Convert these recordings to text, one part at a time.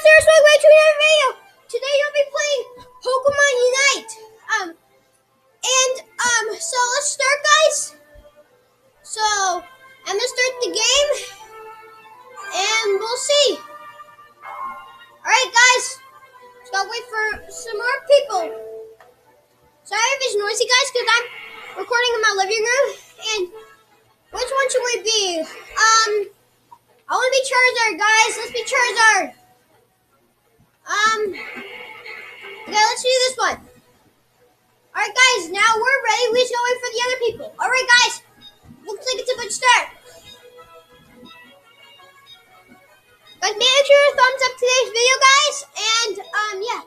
guys, there's my way to another video. Today you'll be playing Pokemon Unite. Um, and um, so let's start, guys. So I'm gonna start the game, and we'll see. All right, guys. Let's go wait for some more people. Sorry if it's noisy, guys, because I'm recording in my living room. And which one should we be? Um, I want to be Charizard, guys. Let's be Charizard. Um, okay, let's do this one. All right, guys. Now we're ready. We just wait for the other people. All right, guys. Looks like it's a good start. Guys, make sure to thumbs up today's video, guys. And um, yeah.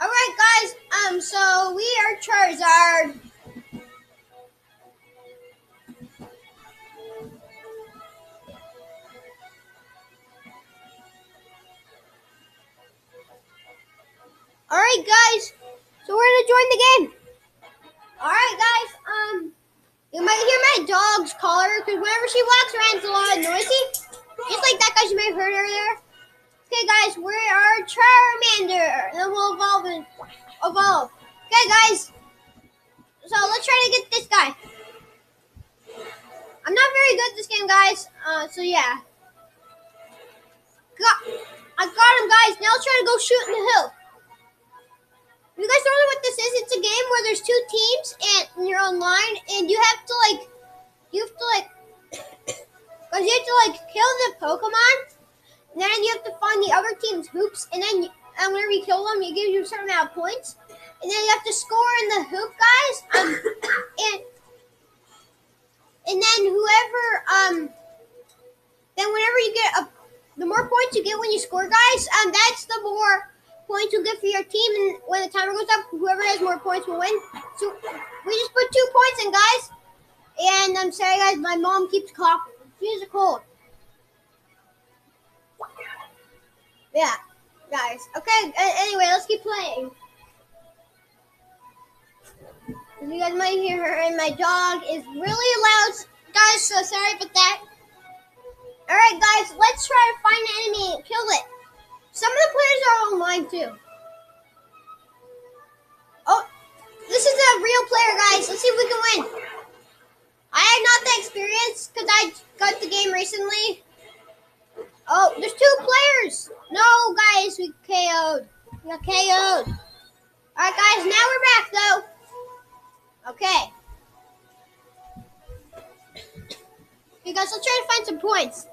All right, guys. Um, so we are Charizard. All right, guys. So we're gonna join the game. All right, guys. Um, you might hear my dog's collar because whenever she walks around, it's a lot of noisy. Just like that, guys. You may have heard earlier. Okay, guys. We are Charmander, and then we'll evolve and evolve. Okay, guys. So let's try to get this guy. I'm not very good at this game, guys. Uh, so yeah. Got, I got him, guys. Now let's try to go shoot in the hill. You guys don't know what this is? It's a game where there's two teams and you're online and you have to like you have to like cause you have to like kill the Pokemon and then you have to find the other team's hoops and then and whenever you kill them it gives you a certain amount of points. And then you have to score in the hoop guys. Um and and then whoever um then whenever you get a the more points you get when you score guys, um that's the more points you'll get for your team, and when the timer goes up, whoever has more points will win. So we just put two points in, guys. And I'm sorry, guys, my mom keeps coughing. She has a cold. Yeah, guys. Okay. Anyway, let's keep playing. You guys might hear her, and my dog is really loud, guys. So sorry about that. All right, guys. Let's try to find an enemy and kill too. Oh, this is a real player, guys. Let's see if we can win. I had not the experience because I got the game recently. Oh, there's two players. No, guys, we KO'd. We got KO'd. All right, guys, now we're back though. Okay. Okay, guys, let's try to find some points.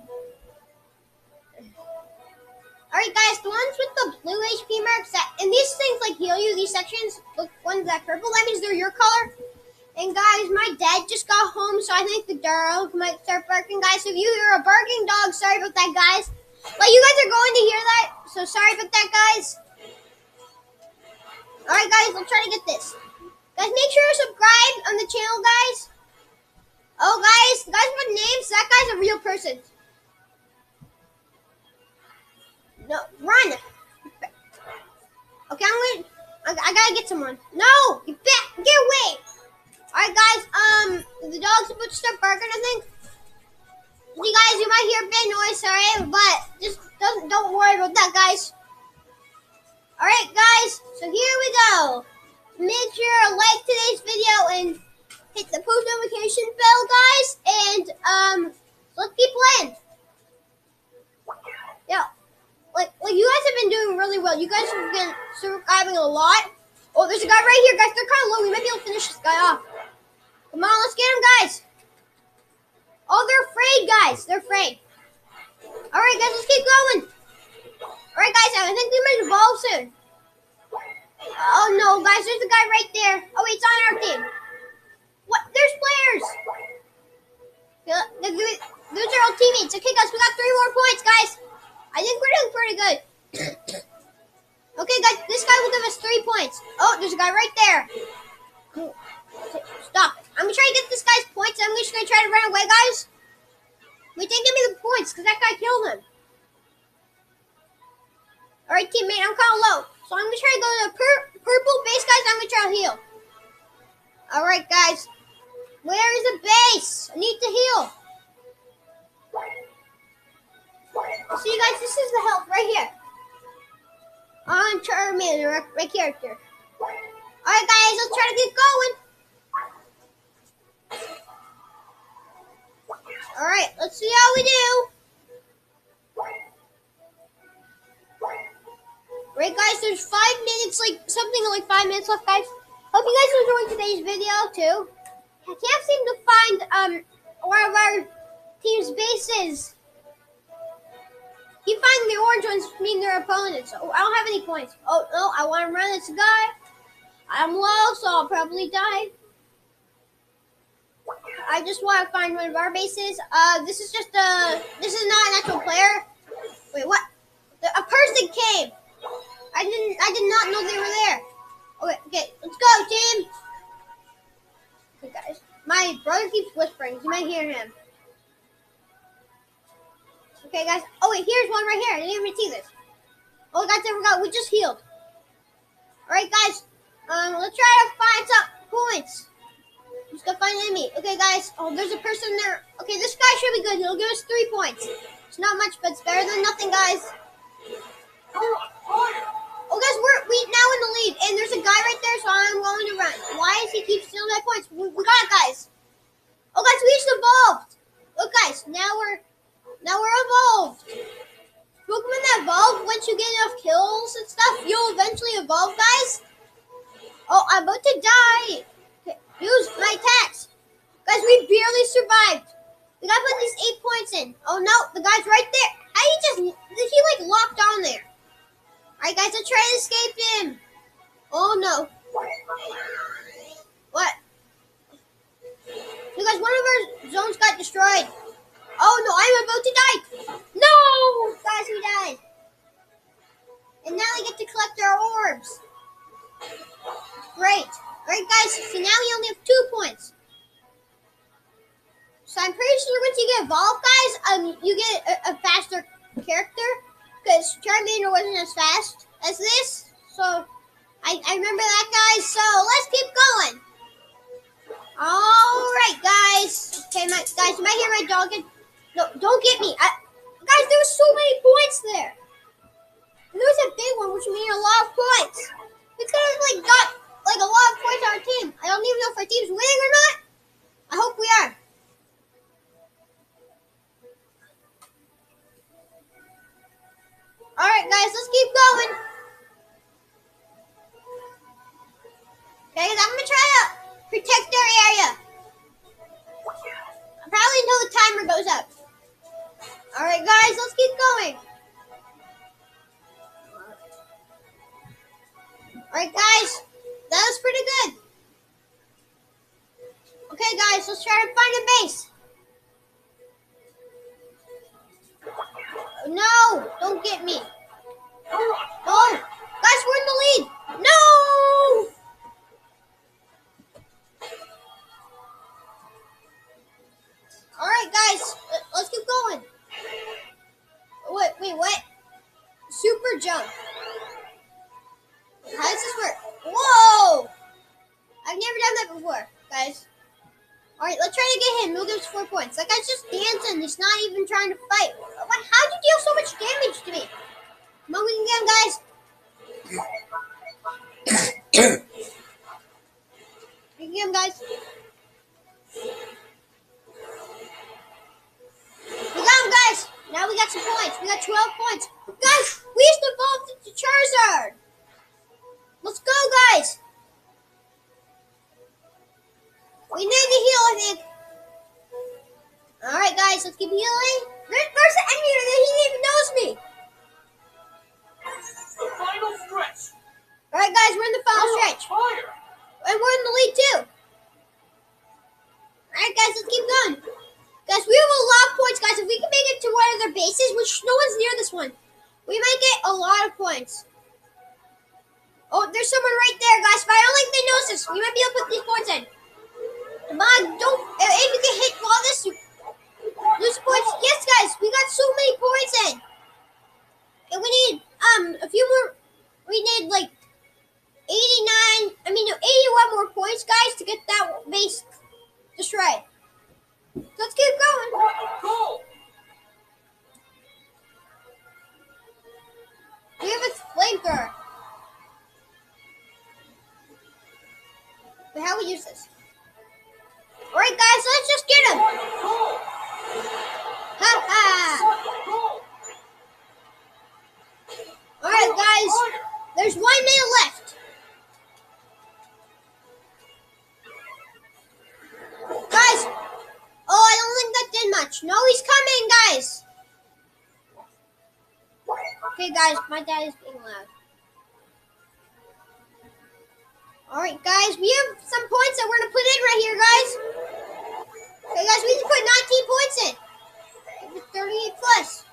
Alright guys, the ones with the blue HP marks that and these things like heal you, these sections, look ones that purple, that means they're your color. And guys, my dad just got home, so I think the dog might start barking, guys. So if you hear a barking dog, sorry about that, guys. Like you guys are going to hear that, so sorry about that, guys. Alright guys, let's try to get this. Guys, make sure to subscribe on the channel, guys. Oh guys, guys with names, that guy's a real person. No, run! Okay, I'm gonna. I, I, gotta get someone. No, get back! Get away! All right, guys. Um, the dog's about to start barking. I think. You guys, you might hear a bit noise. Sorry, but just don't don't worry about that, guys. All right, guys. So here we go. Make sure to like today's video and hit the post notification bell, guys. And um, let's keep playing. Yeah like like you guys have been doing really well. You guys have been surviving a lot. Oh, there's a guy right here, guys. They're kind of low. We might be able to finish this guy off. Come on, let's get him, guys. Oh, they're afraid, guys. They're afraid. All right, guys, let's keep going. All right, guys, I think we might evolve soon. Oh no, guys, there's a guy right there. Oh, wait, it's on our team. What? There's players. Those are all teammates. Okay, guys, we got three more points, guys. I think we're doing pretty good. okay, guys, this guy will give us three points. Oh, there's a guy right there. Stop. I'm gonna try to get this guy's points. I'm just gonna try to run away, guys. Wait, didn't give me the points because that guy killed him. All right, teammate, I'm kind of low. So I'm gonna try to go to the pur purple base, guys. I'm gonna try to heal. All right, guys. Where is the base? I need to heal. See, guys, this is the help right here. On right, right character. Alright, guys, let's try to get going. Alright, let's see how we do. Right, guys, there's five minutes, like something like five minutes left, guys. Hope you guys enjoyed today's video, too. I can't seem to find um one of our team's bases. Keep finding the orange ones mean their opponents. Oh, I don't have any points. Oh, no, I want to run this guy. I'm low, so I'll probably die. I just want to find one of our bases. Uh, this is just a, this is not an actual player. Wait, what? The, a person came. I didn't, I did not know they were there. Okay, okay, let's go, team. Okay, guys. My brother keeps whispering. You might hear him. Okay, guys. Oh, wait, here's one right here. I didn't even see this. Oh, guys, we go. We just healed. All right, guys. Um, let's try to find some points. Just go find an enemy. Okay, guys. Oh, there's a person there. Okay, this guy should be good. He'll give us three points. It's not much, but it's better than nothing, guys. Oh, guys, we're we now in the lead, and there's a guy right there, so I'm going to run. Why does he keep stealing my points? We, we got it, guys. Oh, guys, we just evolved. Look, guys, now we're now we're evolved. Pokemon that evolve, once you get enough kills and stuff, you'll eventually evolve, guys. Oh, I'm about to die. Use my attacks. Guys, we barely survived. We gotta put these eight points in. Oh no, the guy's right there. How he just he like locked on there. Alright guys, let's try to escape him. Oh no. What? You guys, one of our zones got destroyed. Oh no, I'm about to die. No! Guys, we died. And now we get to collect our orbs. Great. Alright guys, so now we only have two points. So I'm pretty sure once you get evolved, guys, um, you get a, a faster character. Because Charmander wasn't as fast as this. So I, I remember that, guys. So let's keep going. All right, guys. Okay, my guys, you might hear my dog. No, don't get me. I, guys, there were so many points there. And there was a big one, which means a lot of points. We could have like got like a lot of points on our team. I don't even know if our team's winning or not. I hope we are. All right, guys, let's keep going. Okay, I'm gonna try to protect our area. Probably until the timer goes up. All right, guys, let's keep going. All right, guys, that was pretty good. Okay, guys, let's try to find a base. No, don't get me. Oh, guys, we're in the lead. No! Four points. That guy's just dancing. He's not even trying to fight. What? How'd you deal so much damage to me? Come on, we can get him, guys. we guys. We got him, guys. Now we got some points. We got 12 points. Guys, we just evolved into Charizard. Let's go, guys. We need to heal, I think. Guys, let's keep healing. There's, an enemy that he even knows me. The final stretch. Alright, guys, we're in the final You're stretch. Fire. And we're in the lead, too. Alright, guys, let's keep going. Guys, we have a lot of points, guys. If we can make it to one of their bases, which no one's near this one, we might get a lot of points. Oh, there's someone right there, guys. But I don't think they notice us. We might be able to put these points in. 89, I mean, 81 more points, guys, to get that base destroyed. Let's keep going. Cool. We have a flanker. But how we use this? Alright, guys, let's just get him. Guys, my dad is being loud. Alright, guys, we have some points that we're to put in right here, guys. Okay, guys, we need to put 19 points in. Give it 38 plus.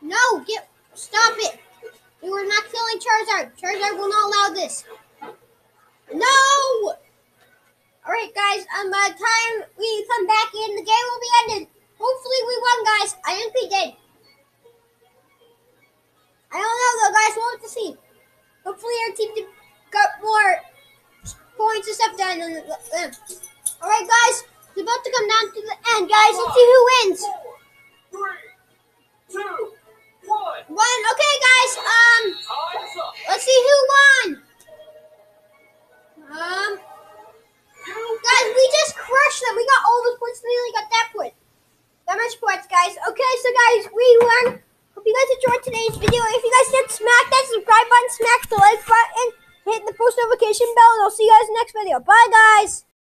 No, get, stop it. We were not killing Charizard. Charizard will not allow this. No! Alright, guys, um, by the time we come back in, the game will be ended. Hopefully we won, guys. I think we did. I don't know, though, guys. We'll have to see. Hopefully our team got more points and stuff done them. Alright, guys. It's about to come down to the end, guys. Let's see who wins. Three, two, one. One. Okay, guys. Um, let's see who won. Um, guys, we just crushed them. We got all those points. We only got that point. That much points, guys. Okay, so guys, we won. Today's video. If you guys did, smack that subscribe button, smack the like button, hit the post notification bell, and I'll see you guys next video. Bye, guys.